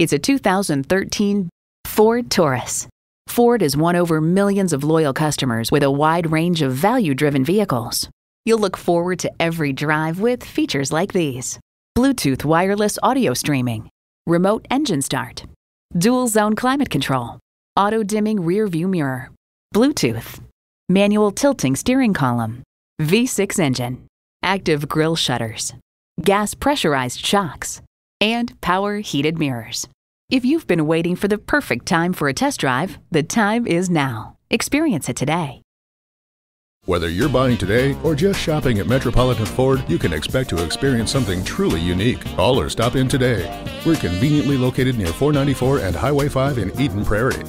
It's a 2013 Ford Taurus. Ford has won over millions of loyal customers with a wide range of value driven vehicles. You'll look forward to every drive with features like these Bluetooth wireless audio streaming, remote engine start, dual zone climate control, auto dimming rear view mirror, Bluetooth, manual tilting steering column, V6 engine, active grille shutters, gas pressurized shocks, and power heated mirrors. If you've been waiting for the perfect time for a test drive, the time is now. Experience it today. Whether you're buying today or just shopping at Metropolitan Ford, you can expect to experience something truly unique. Call or stop in today. We're conveniently located near 494 and Highway 5 in Eden Prairie.